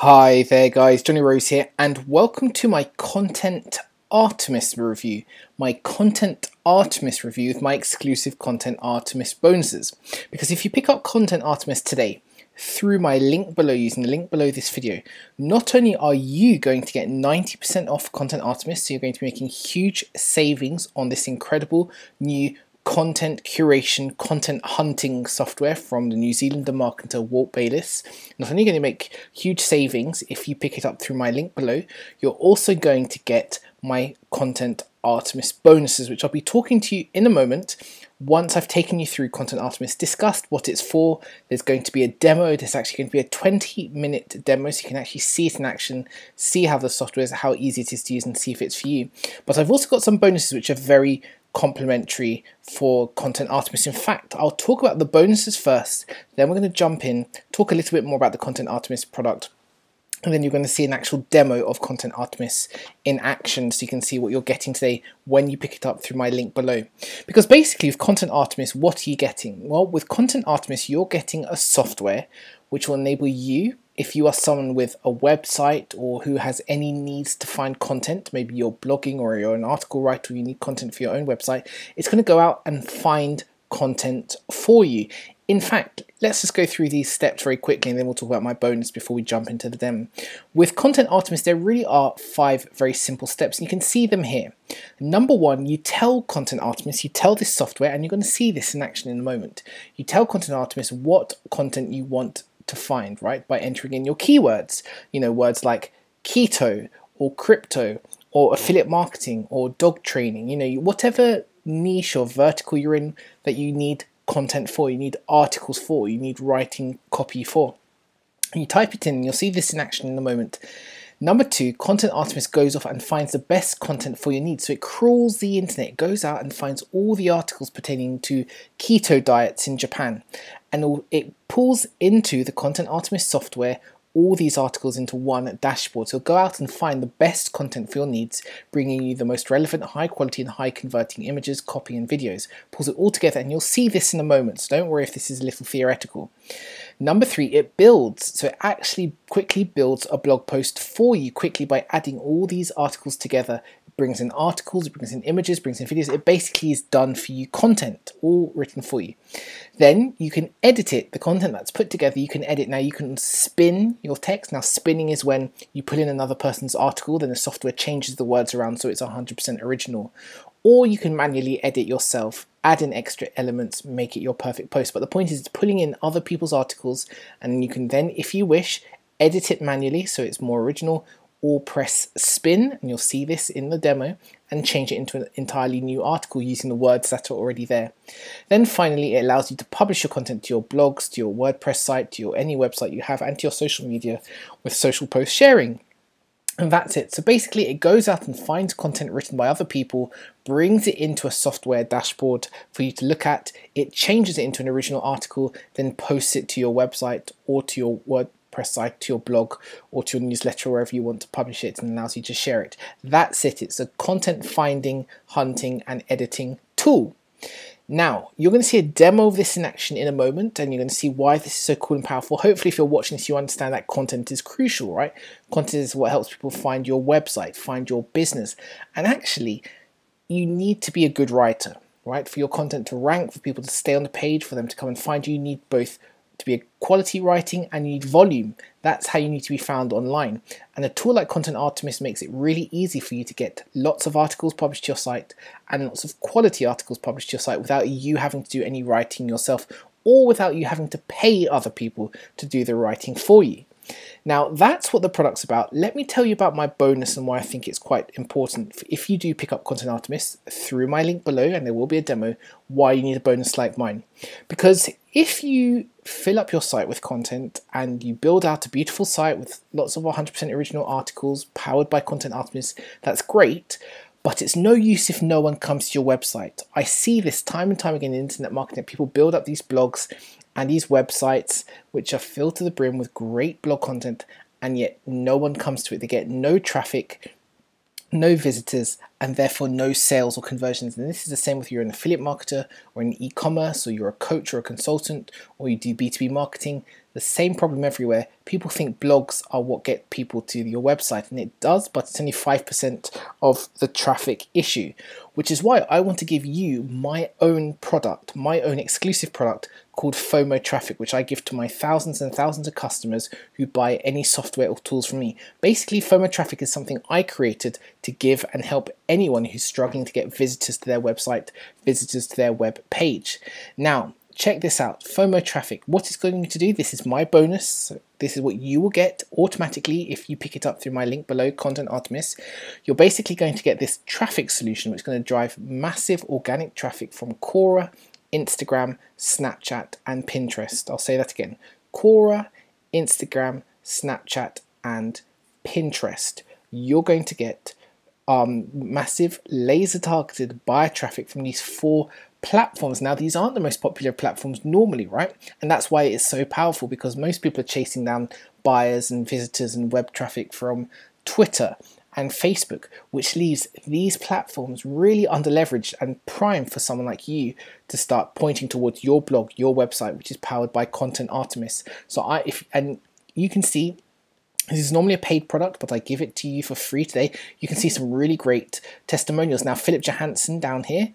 Hi there guys, Jonny Rose here and welcome to my Content Artemis review. My Content Artemis review with my exclusive Content Artemis bonuses. Because if you pick up Content Artemis today through my link below using the link below this video, not only are you going to get 90% off Content Artemis, so you're going to be making huge savings on this incredible new content curation, content hunting software from the New Zealander marketer Walt Bayliss. Not only going to make huge savings if you pick it up through my link below, you're also going to get my Content Artemis bonuses, which I'll be talking to you in a moment. Once I've taken you through Content Artemis, discussed what it's for, there's going to be a demo. There's actually going to be a 20 minute demo so you can actually see it in action, see how the software is, how easy it is to use, and see if it's for you. But I've also got some bonuses which are very complimentary for Content Artemis. In fact, I'll talk about the bonuses first, then we're going to jump in, talk a little bit more about the Content Artemis product, and then you're going to see an actual demo of Content Artemis in action so you can see what you're getting today when you pick it up through my link below. Because basically with Content Artemis, what are you getting? Well, with Content Artemis, you're getting a software which will enable you if you are someone with a website or who has any needs to find content, maybe you're blogging or you're an article writer, you need content for your own website, it's going to go out and find content for you. In fact, let's just go through these steps very quickly and then we'll talk about my bonus before we jump into the demo. With Content Artemis, there really are five very simple steps you can see them here. Number one, you tell Content Artemis, you tell this software, and you're going to see this in action in a moment. You tell Content Artemis what content you want to find, right? By entering in your keywords, you know, words like keto or crypto or affiliate marketing or dog training, you know, whatever niche or vertical you're in that you need content for, you need articles for, you need writing copy for. You type it in, and you'll see this in action in a moment. Number two, Content Artemis goes off and finds the best content for your needs. So it crawls the internet, goes out and finds all the articles pertaining to keto diets in Japan. And it pulls into the Content Artemis software all these articles into one dashboard. So go out and find the best content for your needs, bringing you the most relevant, high quality, and high converting images, copy, and videos. Pulls it all together, and you'll see this in a moment. So don't worry if this is a little theoretical. Number three, it builds. So it actually quickly builds a blog post for you quickly by adding all these articles together brings in articles, it brings in images, brings in videos. It basically is done for you content, all written for you. Then you can edit it, the content that's put together, you can edit. Now you can spin your text. Now spinning is when you put in another person's article, then the software changes the words around so it's 100% original. Or you can manually edit yourself, add in extra elements, make it your perfect post. But the point is it's pulling in other people's articles and you can then, if you wish, edit it manually so it's more original or press spin, and you'll see this in the demo, and change it into an entirely new article using the words that are already there. Then finally, it allows you to publish your content to your blogs, to your WordPress site, to your any website you have, and to your social media with social post sharing. And that's it. So basically, it goes out and finds content written by other people, brings it into a software dashboard for you to look at. It changes it into an original article, then posts it to your website or to your Word WordPress site, to your blog, or to your newsletter, wherever you want to publish it, and allows you to share it. That's it. It's a content finding, hunting, and editing tool. Now, you're going to see a demo of this in action in a moment, and you're going to see why this is so cool and powerful. Hopefully, if you're watching this, you understand that content is crucial, right? Content is what helps people find your website, find your business. And actually, you need to be a good writer, right? For your content to rank, for people to stay on the page, for them to come and find you, you need both to be a quality writing and you need volume. That's how you need to be found online. And a tool like Content Artemis makes it really easy for you to get lots of articles published to your site and lots of quality articles published to your site without you having to do any writing yourself or without you having to pay other people to do the writing for you. Now that's what the product's about. Let me tell you about my bonus and why I think it's quite important. If you do pick up Content Artemis through my link below, and there will be a demo, why you need a bonus like mine. Because if you fill up your site with content and you build out a beautiful site with lots of 100% original articles powered by Content Artemis, that's great. But it's no use if no one comes to your website. I see this time and time again in internet marketing. People build up these blogs and these websites which are filled to the brim with great blog content and yet no one comes to it. They get no traffic, no visitors, and therefore no sales or conversions. And this is the same if you're an affiliate marketer or in e-commerce or you're a coach or a consultant or you do B2B marketing. The same problem everywhere. People think blogs are what get people to your website, and it does, but it's only 5% of the traffic issue, which is why I want to give you my own product, my own exclusive product called FOMO Traffic, which I give to my thousands and thousands of customers who buy any software or tools from me. Basically, FOMO Traffic is something I created to give and help anyone who's struggling to get visitors to their website, visitors to their web page. Now, check this out FOMO traffic. What it's going to do, this is my bonus. this is what you will get automatically if you pick it up through my link below, Content Artemis. You're basically going to get this traffic solution, which is going to drive massive organic traffic from Quora, Instagram, Snapchat, and Pinterest. I'll say that again Quora, Instagram, Snapchat, and Pinterest. You're going to get um, massive laser targeted buyer traffic from these four platforms. Now, these aren't the most popular platforms normally, right? And that's why it's so powerful because most people are chasing down buyers and visitors and web traffic from Twitter and Facebook, which leaves these platforms really under leveraged and prime for someone like you to start pointing towards your blog, your website, which is powered by Content Artemis. So I if and you can see this is normally a paid product, but I give it to you for free today. You can see some really great testimonials. Now, Philip Johansson down here,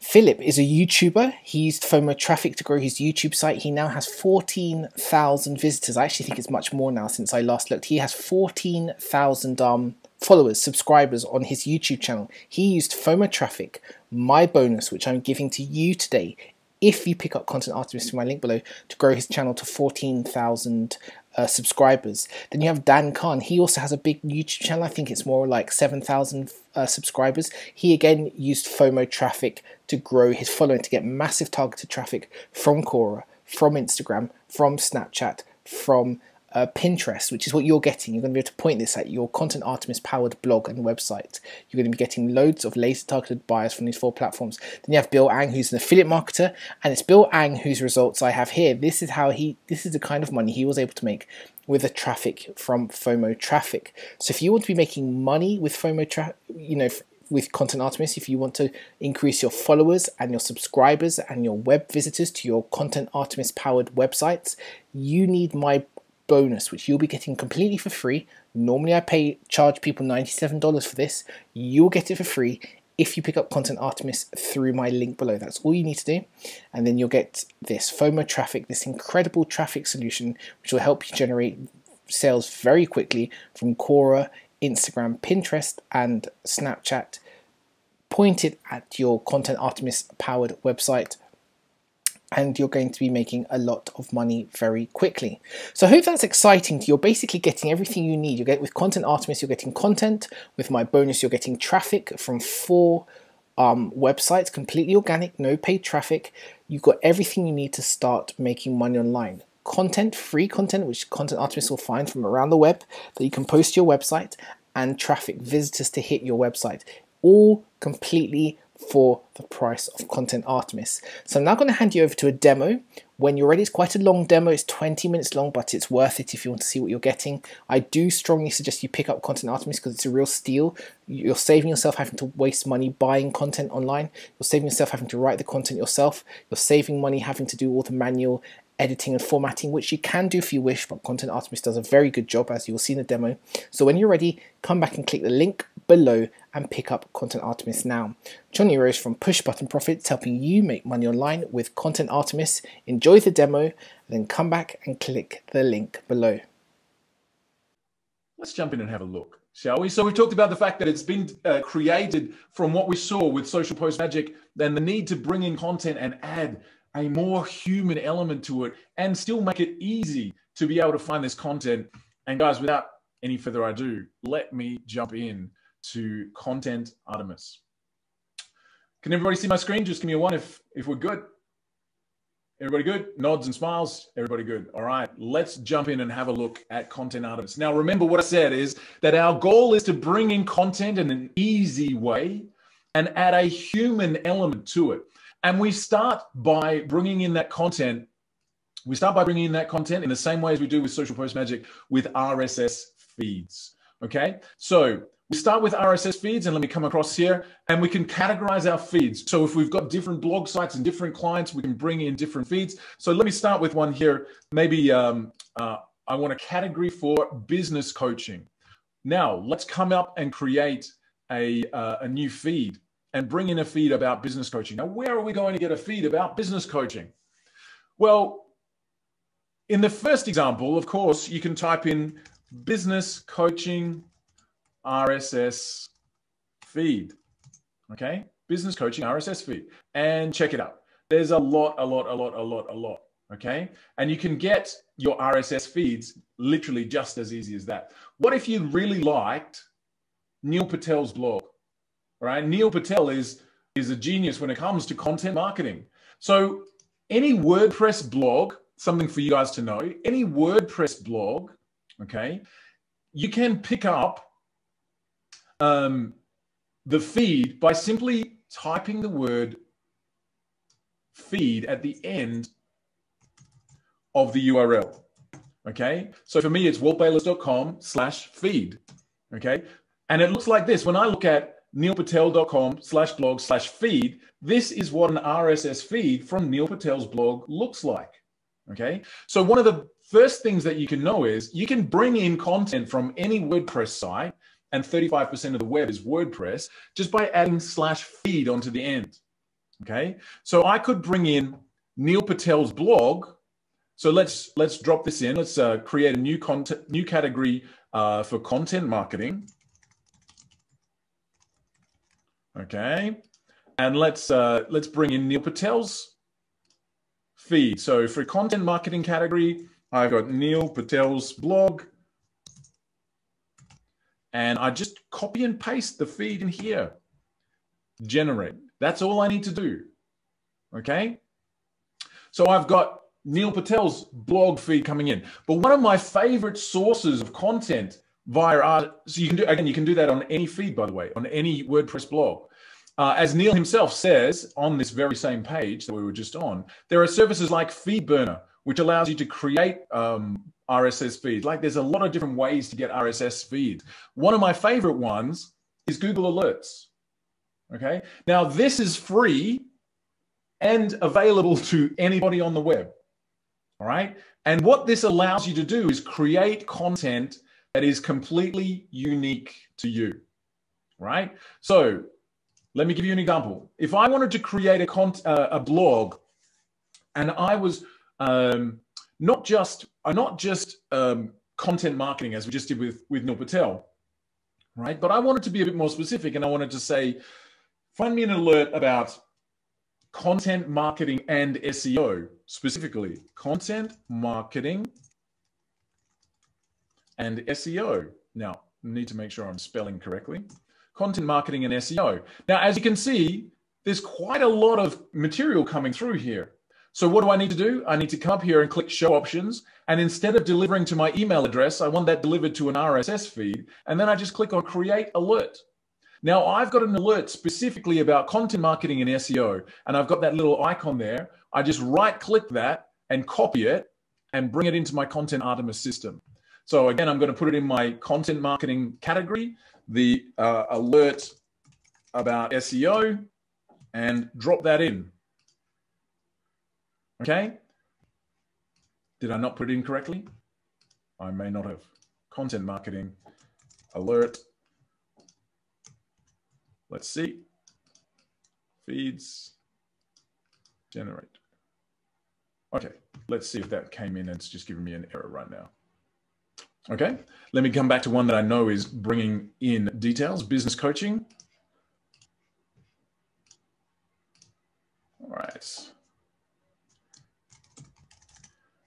Philip is a YouTuber. He used FOMO traffic to grow his YouTube site. He now has 14,000 visitors. I actually think it's much more now since I last looked. He has 14,000 um, followers, subscribers on his YouTube channel. He used FOMO traffic, my bonus, which I'm giving to you today, if you pick up Content Artemis from my link below, to grow his channel to 14,000 uh, subscribers. Then you have Dan Khan. He also has a big YouTube channel. I think it's more like 7,000 uh, subscribers. He again used FOMO traffic to grow his following to get massive targeted traffic from Quora, from Instagram, from Snapchat, from uh, Pinterest, which is what you're getting. You're going to be able to point this at your Content Artemis powered blog and website. You're going to be getting loads of laser targeted buyers from these four platforms. Then you have Bill Ang, who's an affiliate marketer, and it's Bill Ang whose results I have here. This is how he, this is the kind of money he was able to make with the traffic from FOMO traffic. So if you want to be making money with FOMO traffic, you know, with Content Artemis, if you want to increase your followers and your subscribers and your web visitors to your Content Artemis powered websites, you need my bonus, which you'll be getting completely for free. Normally, I pay charge people $97 for this. You'll get it for free if you pick up Content Artemis through my link below. That's all you need to do. And then you'll get this FOMO traffic, this incredible traffic solution, which will help you generate sales very quickly from Quora, Instagram, Pinterest, and Snapchat pointed at your Content Artemis powered website and you're going to be making a lot of money very quickly. So I hope that's exciting. You're basically getting everything you need. You get with Content Artemis, you're getting content. With my bonus, you're getting traffic from four um, websites, completely organic, no paid traffic. You've got everything you need to start making money online. Content, free content, which Content Artemis will find from around the web that you can post to your website, and traffic, visitors to hit your website. All completely for the price of Content Artemis. So I'm now going to hand you over to a demo. When you're ready, it's quite a long demo. It's 20 minutes long, but it's worth it if you want to see what you're getting. I do strongly suggest you pick up Content Artemis because it's a real steal. You're saving yourself having to waste money buying content online. You're saving yourself having to write the content yourself. You're saving money having to do all the manual editing and formatting, which you can do if you wish, but Content Artemis does a very good job, as you will see in the demo. So when you're ready, come back and click the link below and pick up Content Artemis now. Jonny Rose from Push Button Profits, helping you make money online with Content Artemis. Enjoy the demo, then come back and click the link below. Let's jump in and have a look shall we? So we talked about the fact that it's been uh, created from what we saw with Social Post Magic, then the need to bring in content and add a more human element to it and still make it easy to be able to find this content. And guys, without any further ado, let me jump in to Content Artemis. Can everybody see my screen? Just give me a one if, if we're good. Everybody good? Nods and smiles. Everybody good. All right, let's jump in and have a look at Content Artemis. Now, remember what I said is that our goal is to bring in content in an easy way and add a human element to it. And we start by bringing in that content. We start by bringing in that content in the same way as we do with Social Post Magic with RSS feeds. Okay. So we start with RSS feeds, and let me come across here, and we can categorize our feeds. So if we've got different blog sites and different clients, we can bring in different feeds. So let me start with one here. Maybe um, uh, I want a category for business coaching. Now let's come up and create a, uh, a new feed and bring in a feed about business coaching. Now, where are we going to get a feed about business coaching? Well, in the first example, of course, you can type in business coaching RSS feed. Okay, business coaching RSS feed and check it out. There's a lot, a lot, a lot, a lot, a lot. Okay, and you can get your RSS feeds literally just as easy as that. What if you really liked Neil Patel's blog? All right, Neil Patel is is a genius when it comes to content marketing. So any WordPress blog, something for you guys to know, any WordPress blog, okay, you can pick up um, the feed by simply typing the word feed at the end of the URL. Okay. So for me, it's waltbayliss.com slash feed. Okay. And it looks like this. When I look at neilpatel.com slash blog slash feed, this is what an RSS feed from Neil Patel's blog looks like. Okay. So one of the first things that you can know is you can bring in content from any WordPress site and 35% of the web is WordPress just by adding slash feed onto the end. Okay. So I could bring in Neil Patel's blog. So let's let's drop this in. Let's uh, create a new content new category uh, for content marketing. Okay. And let's uh, let's bring in Neil Patel's feed. So for content marketing category, I've got Neil Patel's blog and I just copy and paste the feed in here. Generate. That's all I need to do. Okay. So I've got Neil Patel's blog feed coming in. But one of my favorite sources of content via our, so you can do, again, you can do that on any feed, by the way, on any WordPress blog. Uh, as Neil himself says on this very same page that we were just on, there are services like FeedBurner, which allows you to create um, RSS feeds. Like there's a lot of different ways to get RSS feeds. One of my favorite ones is Google Alerts. Okay. Now this is free and available to anybody on the web. All right. And what this allows you to do is create content that is completely unique to you. Right. So let me give you an example. If I wanted to create a, uh, a blog and I was um, not just uh, not just um, content marketing as we just did with with Neil Patel, right? But I wanted to be a bit more specific, and I wanted to say, find me an alert about content marketing and SEO specifically, content marketing and SEO. Now, need to make sure I'm spelling correctly. Content marketing and SEO. Now, as you can see, there's quite a lot of material coming through here. So what do I need to do? I need to come up here and click show options. And instead of delivering to my email address, I want that delivered to an RSS feed. And then I just click on create alert. Now I've got an alert specifically about content marketing and SEO. And I've got that little icon there. I just right click that and copy it and bring it into my content Artemis system. So again, I'm going to put it in my content marketing category, the uh, alert about SEO and drop that in. Okay. Did I not put it in correctly? I may not have. Content marketing, alert. Let's see. Feeds, generate. Okay, let's see if that came in and it's just giving me an error right now. Okay, let me come back to one that I know is bringing in details, business coaching. All right.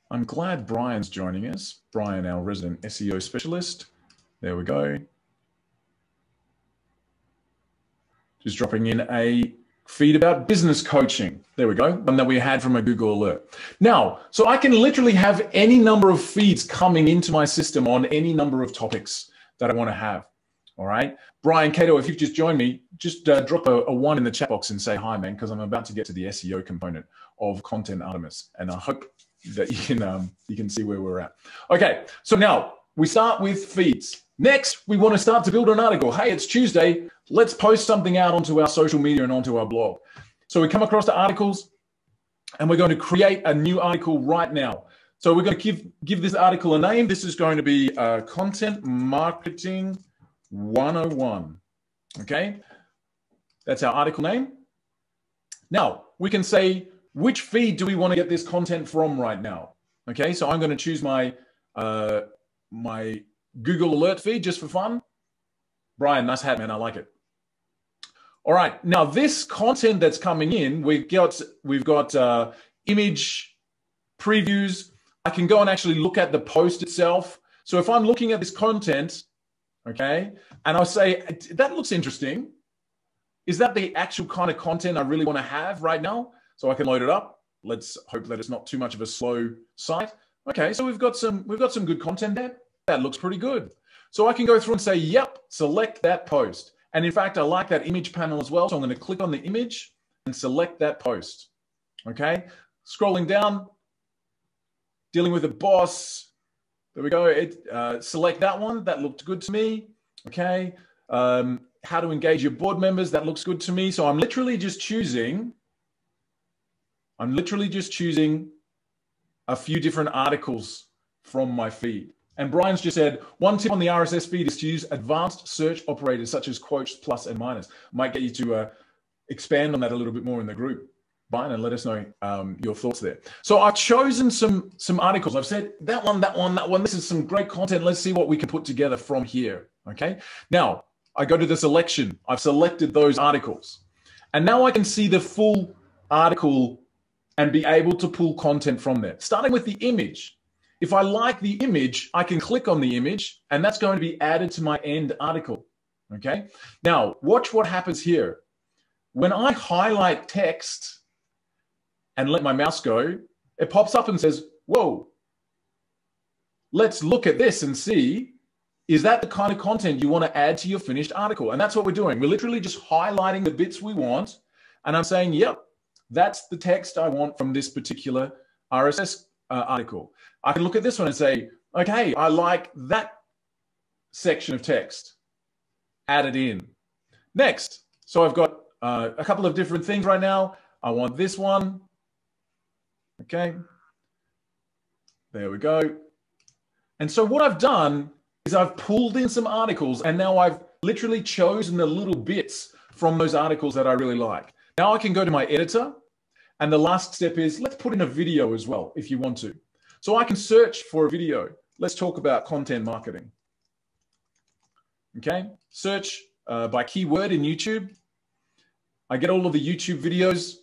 I'm glad Brian's joining us. Brian, our resident SEO specialist. There we go. Just dropping in a feed about business coaching. There we go, one that we had from a Google alert. Now, so I can literally have any number of feeds coming into my system on any number of topics that I want to have. All right. Brian Cato, if you've just joined me, just uh, drop a, a, one in the chat box and say hi, man, because I'm about to get to the SEO component of Content Artemis. And I hope that you can um, you can see where we're at. Okay, so now we start with feeds. Next, we want to start to build an article. Hey, it's Tuesday. Let's post something out onto our social media and onto our blog. So we come across the articles and we're going to create a new article right now. So we're going to give, give this article a name. This is going to be uh, Content Marketing 101. Okay. That's our article name. Now we can say, which feed do we want to get this content from right now? Okay. So I'm going to choose my, uh, my Google alert feed just for fun. Brian, nice hat, man. I like it. All right. Now this content that's coming in, we've got we've got uh, image previews. I can go and actually look at the post itself. So if I'm looking at this content, okay, and I say that looks interesting, is that the actual kind of content I really want to have right now? So I can load it up. Let's hope that it's not too much of a slow site. Okay, so we've got some we've got some good content there that looks pretty good. So I can go through and say, yep, select that post. And in fact, I like that image panel as well. So I'm going to click on the image and select that post. Okay. Scrolling down, dealing with a boss. There we go. It, uh, select that one. That looked good to me. Okay. Um, how to engage your board members. That looks good to me. So I'm literally just choosing, I'm literally just choosing a few different articles from my feed. And Brian's just said, one tip on the RSS feed is to use advanced search operators such as quotes, plus, and minus. Might get you to uh, expand on that a little bit more in the group. Brian, and let us know um, your thoughts there. So I've chosen some some articles. I've said that one, that one, that one. This is some great content. Let's see what we can put together from here. Okay. Now I go to the selection. I've selected those articles, and now I can see the full article and be able to pull content from there. Starting with the image. If I like the image, I can click on the image and that's going to be added to my end article. Okay. Now, watch what happens here. When I highlight text and let my mouse go, it pops up and says, Whoa, let's look at this and see is that the kind of content you want to add to your finished article? And that's what we're doing. We're literally just highlighting the bits we want. And I'm saying, Yep, that's the text I want from this particular RSS uh, article. I can look at this one and say, okay, I like that section of text. Add it in. Next. So I've got uh, a couple of different things right now. I want this one. Okay. There we go. And so what I've done is I've pulled in some articles and now I've literally chosen the little bits from those articles that I really like. Now I can go to my editor and the last step is let's put in a video as well if you want to. So I can search for a video. Let's talk about content marketing. Okay, search uh, by keyword in YouTube. I get all of the YouTube videos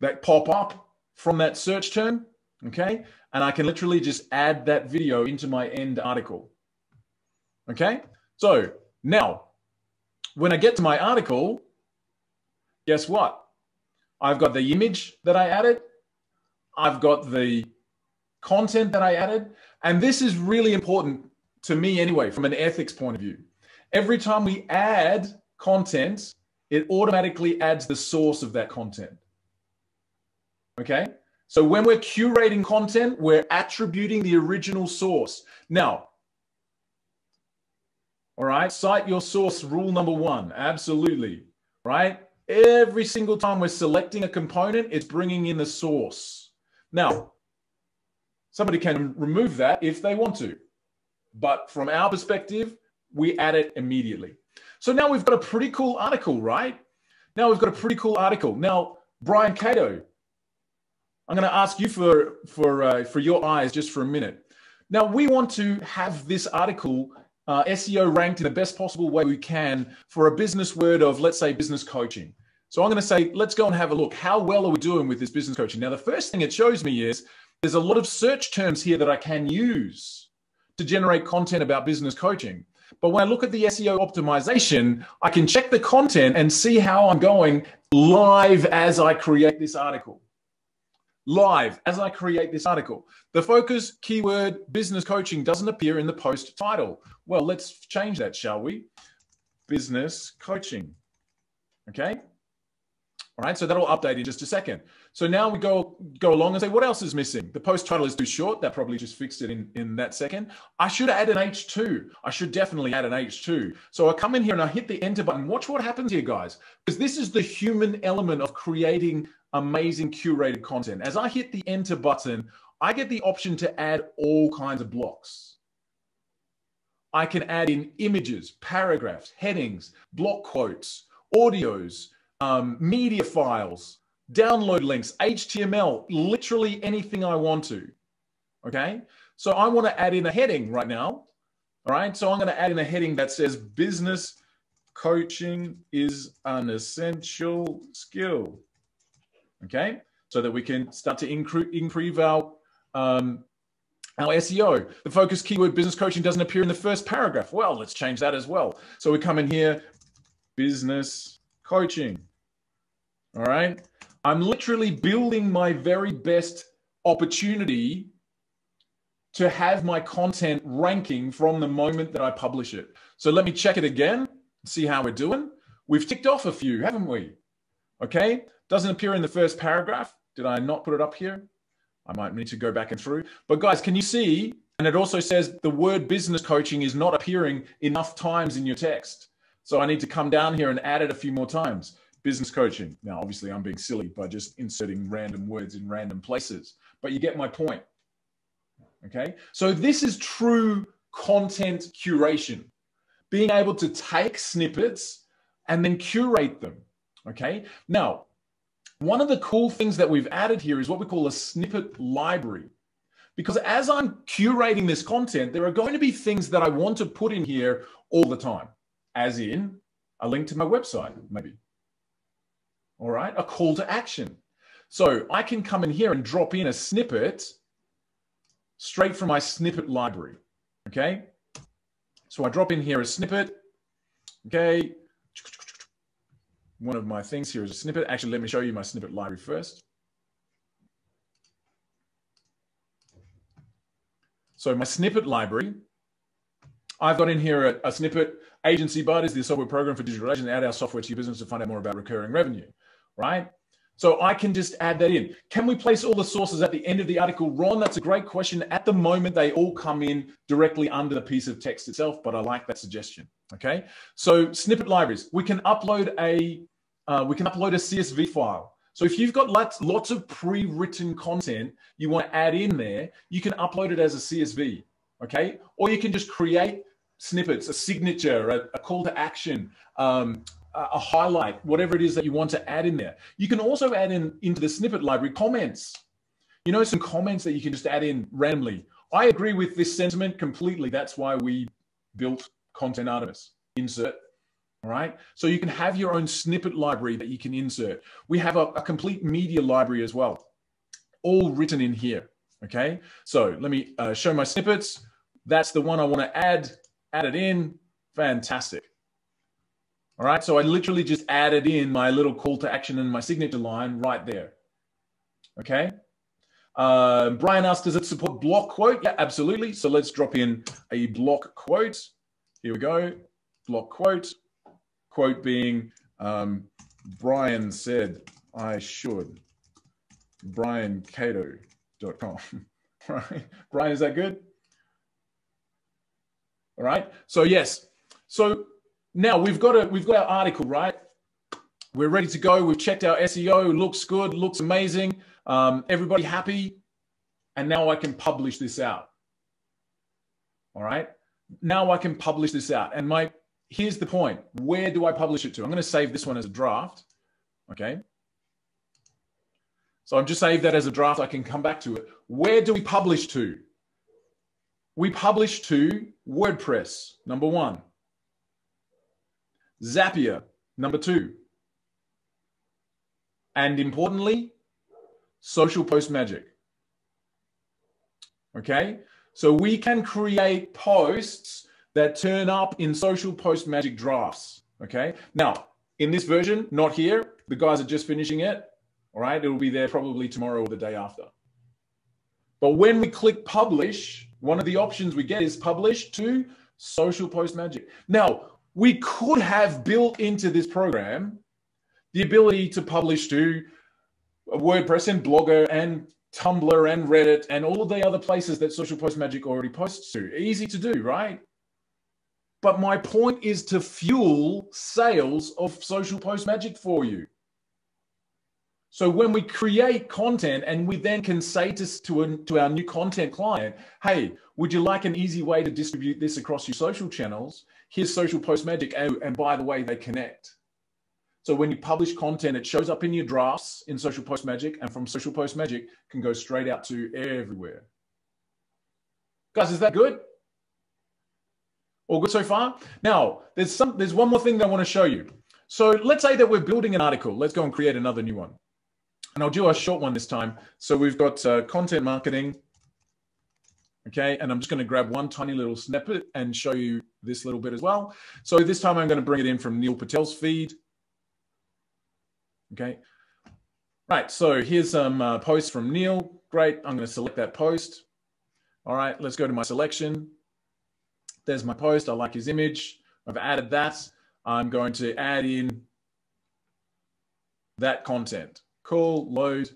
that pop up from that search term. Okay, and I can literally just add that video into my end article. Okay, so now when I get to my article, guess what? I've got the image that I added. I've got the content that I added. And this is really important to me anyway, from an ethics point of view. Every time we add content, it automatically adds the source of that content. Okay? So when we're curating content, we're attributing the original source. Now, all right, cite your source rule number one. Absolutely. Right? Every single time we're selecting a component, it's bringing in the source. Now, somebody can remove that if they want to. But from our perspective, we add it immediately. So now we've got a pretty cool article, right? Now we've got a pretty cool article. Now, Brian Cato, I'm going to ask you for for uh, for your eyes just for a minute. Now we want to have this article uh, SEO ranked in the best possible way we can for a business word of let's say business coaching. So I'm going to say let's go and have a look. How well are we doing with this business coaching? Now the first thing it shows me is there's a lot of search terms here that I can use to generate content about business coaching. But when I look at the SEO optimization, I can check the content and see how I'm going live as I create this article. Live as I create this article. The focus keyword business coaching doesn't appear in the post title. Well, let's change that, shall we? Business coaching. Okay. All right, so that'll update in just a second. So now we go go along and say, what else is missing? The post title is too short. That probably just fixed it in, in that second. I should add an H2. I should definitely add an H2. So I come in here and I hit the enter button. Watch what happens here, guys, because this is the human element of creating amazing curated content. As I hit the enter button, I get the option to add all kinds of blocks. I can add in images, paragraphs, headings, block quotes, audios, um, media files, download links, HTML, literally anything I want to. Okay. So I want to add in a heading right now. All right. So I'm going to add in a heading that says business coaching is an essential skill. Okay. So that we can start to improve our, um, our SEO. The focus keyword business coaching doesn't appear in the first paragraph. Well, let's change that as well. So we come in here, business coaching. All right. I'm literally building my very best opportunity to have my content ranking from the moment that I publish it. So let me check it again, see how we're doing. We've ticked off a few, haven't we? Okay. Doesn't appear in the first paragraph. Did I not put it up here? I might need to go back and through. But guys, can you see? And it also says the word business coaching is not appearing enough times in your text. So I need to come down here and add it a few more times business coaching. Now, obviously, I'm being silly by just inserting random words in random places, but you get my point. Okay. So, this is true content curation, being able to take snippets and then curate them. Okay. Now, one of the cool things that we've added here is what we call a snippet library. Because as I'm curating this content, there are going to be things that I want to put in here all the time, as in a link to my website, maybe all right, a call to action. So I can come in here and drop in a snippet straight from my snippet library, okay? So I drop in here a snippet, okay? One of my things here is a snippet. Actually, let me show you my snippet library first. So my snippet library, I've got in here a, a snippet. Agency Bud is the software program for digital agents. Add our software to your business to find out more about recurring revenue right? So I can just add that in. Can we place all the sources at the end of the article? Ron, that's a great question. At the moment, they all come in directly under the piece of text itself, but I like that suggestion. Okay. So snippet libraries, we can upload a uh, we can upload a CSV file. So if you've got lots, lots of pre-written content you want to add in there, you can upload it as a CSV. Okay. Or you can just create snippets, a signature, a, a call to action, um, a highlight, whatever it is that you want to add in there. You can also add in into the snippet library comments. You know, some comments that you can just add in randomly. I agree with this sentiment completely. That's why we built Content Artemis. Insert. All right. So you can have your own snippet library that you can insert. We have a, a complete media library as well, all written in here. Okay. So let me uh, show my snippets. That's the one I want to add. Add it in. Fantastic. All right, so I literally just added in my little call to action and my signature line right there. Okay. Uh, Brian asked, does it support block quote? Yeah, absolutely. So let's drop in a block quote. Here we go. Block quote. Quote being um, Brian said I should. BrianCato.com. right. Brian, is that good? All right. So yes. So now we've got a we've got our article, right? We're ready to go. We've checked our SEO. Looks good. Looks amazing. Um, everybody happy. And now I can publish this out. All right. Now I can publish this out. And my here's the point. Where do I publish it to? I'm going to save this one as a draft. Okay. So I'm just save that as a draft. I can come back to it. Where do we publish to? We publish to WordPress, number one. Zapier, number two. And importantly, social post magic. Okay, so we can create posts that turn up in social post magic drafts. Okay, now in this version, not here, the guys are just finishing it. All right, it'll be there probably tomorrow or the day after. But when we click publish, one of the options we get is publish to social post magic. Now, we could have built into this program the ability to publish to WordPress and Blogger and Tumblr and Reddit and all of the other places that Social Post Magic already posts to. Easy to do, right? But my point is to fuel sales of Social Post Magic for you. So when we create content and we then can say to, to, to our new content client, hey, would you like an easy way to distribute this across your social channels? Here's Social Post Magic. And by the way, they connect. So when you publish content, it shows up in your drafts in Social Post Magic, and from Social Post Magic can go straight out to everywhere. Guys, is that good? All good so far? Now, there's some there's one more thing that I want to show you. So let's say that we're building an article. Let's go and create another new one. And I'll do a short one this time. So we've got uh, content marketing. Okay, and I'm just going to grab one tiny little snippet and show you this little bit as well. So this time I'm going to bring it in from Neil Patel's feed. Okay. Right, so here's some uh, posts from Neil. Great, I'm going to select that post. All right, let's go to my selection. There's my post. I like his image. I've added that. I'm going to add in that content. Cool, load,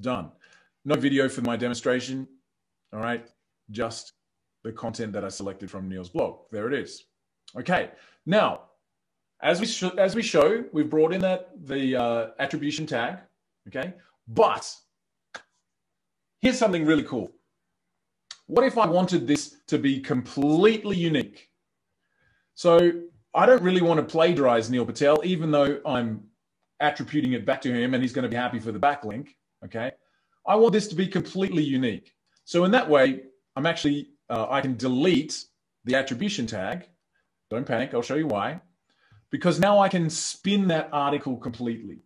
done. No video for my demonstration. All right, just the content that I selected from Neil's blog. There it is. Okay, now as we as we show, we've brought in that the uh, attribution tag. Okay, but here's something really cool. What if I wanted this to be completely unique? So I don't really want to plagiarize Neil Patel, even though I'm attributing it back to him and he's going to be happy for the backlink. Okay, I want this to be completely unique. So in that way, I'm actually uh, I can delete the attribution tag. Don't panic. I'll show you why because now I can spin that article completely.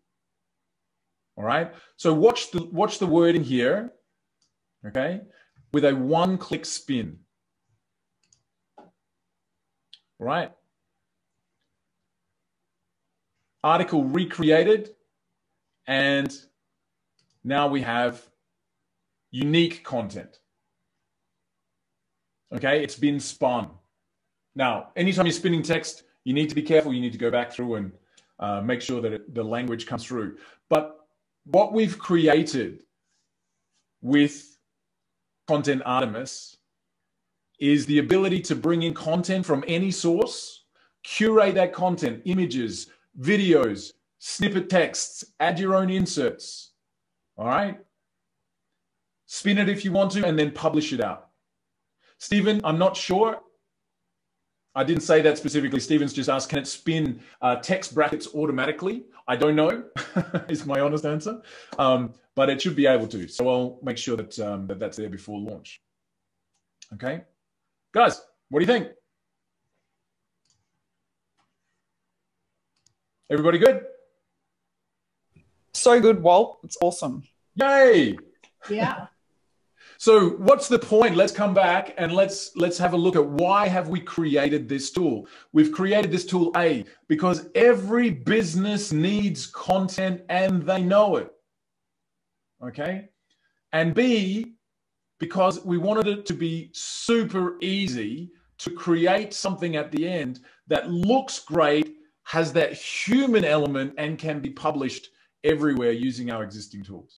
All right. So watch the watch the wording here. Okay, with a one-click spin. All right. Article recreated, and now we have unique content. Okay, it's been spun. Now, anytime you're spinning text, you need to be careful. You need to go back through and uh, make sure that it, the language comes through. But what we've created with Content Artemis is the ability to bring in content from any source, curate that content, images, videos, snippet texts, add your own inserts. All right. Spin it if you want to, and then publish it out. Stephen, I'm not sure I didn't say that specifically. Stevens just asked, can it spin uh, text brackets automatically? I don't know, is my honest answer. Um, but it should be able to. So I'll make sure that, um, that that's there before launch. Okay. Guys, what do you think? Everybody good? So good, Walt. It's awesome. Yay. Yeah. So what's the point? Let's come back and let's let's have a look at why have we created this tool? We've created this tool A because every business needs content and they know it. Okay? And B because we wanted it to be super easy to create something at the end that looks great, has that human element and can be published everywhere using our existing tools.